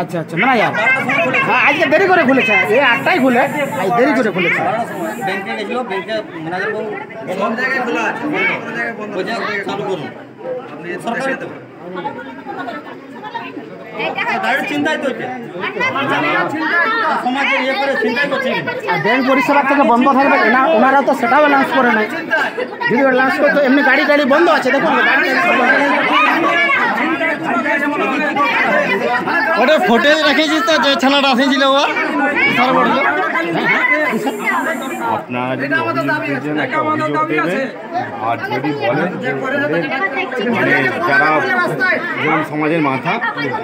আচ্ছা আচ্ছা না ইয়ার হ্যাঁ আজকে দেরি করে খুলেছে। এ আটটাই খুলে। আজ দেরি করে খুলেছে। ব্যাংকে গেছিল ব্যাংকে ম্যানেজার বাবু সব জায়গায় খোলা আছে চালু করুন। সরকারি তো। গাড়ির চিন্তাই তো এটা। সমাজে ইয়ে ব্যাংক পরিষেবা থেকে বন্ধ থাকবে না ওনারা তো সেটাও অ্যানাউন্স করে নাই। যদি অ্যানাউন্স করতো এমনি গাড়ি টাড়ি বন্ধ আছে দেখুন গাড়ি সব বন্ধ। ওটা ফুটেজ রেখেছিস তো, যে ছেলেটা আসেছিল ও? আপনারা যদি একটা অভিযোগ দেবেন, আর যদি বলেন মানে যারা যেমন সমাজের মাথা,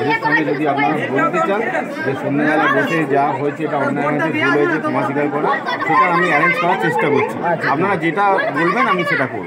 এদের সঙ্গে যদি আপনারা বলতে চান যে সন্ধ্যাবেলা বসে যা হয়েছে এটা অন্যায় হয়েছে, ভুল হয়েছে, ক্ষমা স্বীকার করা, সেটা আমি অ্যারেঞ্জ করার চেষ্টা করছি। আপনারা যেটা বলবেন, আমি সেটা করব।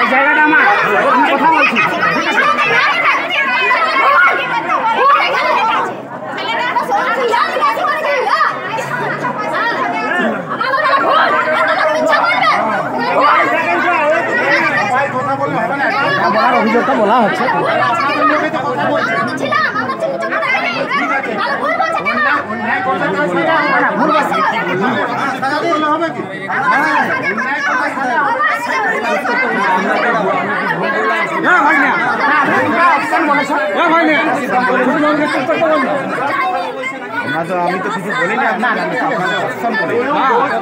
এই জায়গাটা আমার আমি কথা বলছি বলার অভিযোগটা বলা হচ্ছে। আমরা তো আমি তো কিছু বলিনি আপনারা আমি তো আপনাদের অপশন বলি যেটা হচ্ছে।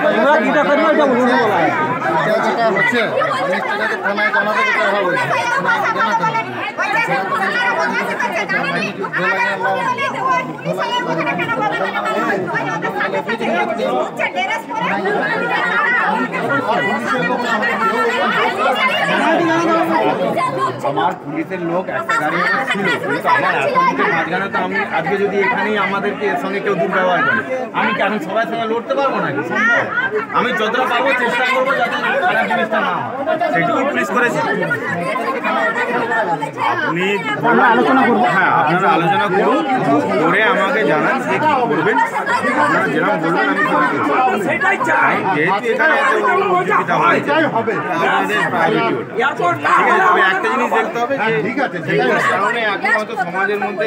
আমি সেটাকে থানায় জানাতে আমার পুলিশের লোক একটা গাড়ি ছিল কিন্তু আমার এত লোকের মাঝখানে তো আমি আজকে যদি এখানেই আমাদেরকে এর সঙ্গে কেউ দুর্ব্যবহার করে আমি কি এখন সবার সঙ্গে লড়তে পারব নাকি? সম্ভব আমি যতটা পারব চেষ্টা করব যাতে খারাপ জিনিসটা না হয়। সেটুকু পুলিশ করেছে। আপনি আলোচনা করব। হ্যাঁ আপনারা আলোচনা করুন করে আমাকে জানান যে কি করবেন। আপনারা যেরকম বলবেন আমি যেহেতু এখানে প্রায়োরিটি ওটা। তবে একটা জিনিস দেখতে হবে যে ঠিক আছে কারণে এখন হয়তো সমাজের মধ্যে